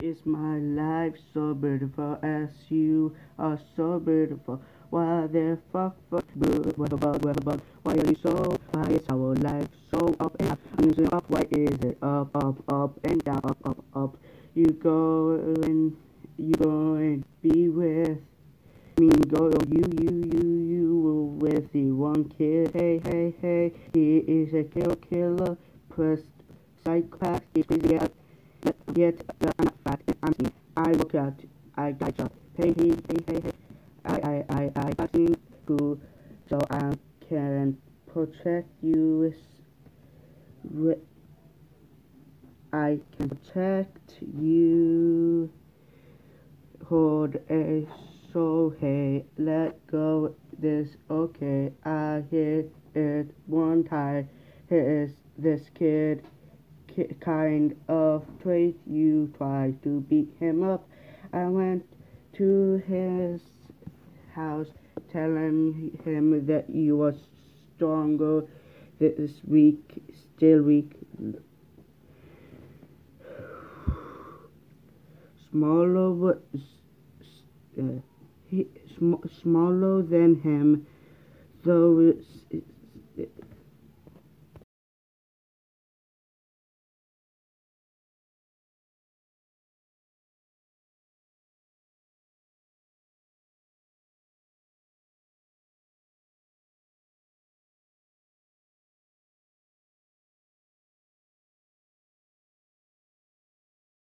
Is my life so beautiful as you are so beautiful? Why the fuck, fuck, about, why are you so, why is our life so up and up, mean, up, why is it up, up, up and down, up, up, up, you go and, you go and be with, me, go, you, you, you, you, with the one kid, hey, hey, hey, he is a killer, killer, press, psychopath, he's crazy, yet, I'm fat, I'm skinny, I work out, I got job, hey, hey, hey, hey, hey, I, I, I, I to school, so I can protect you, I can protect you, hold a so hey, let go this, okay, I hit it one time, here's this kid, kind of trait you try to beat him up. I went to his house telling him that you were stronger this week, still weak. Smaller, uh, he, sm smaller than him, though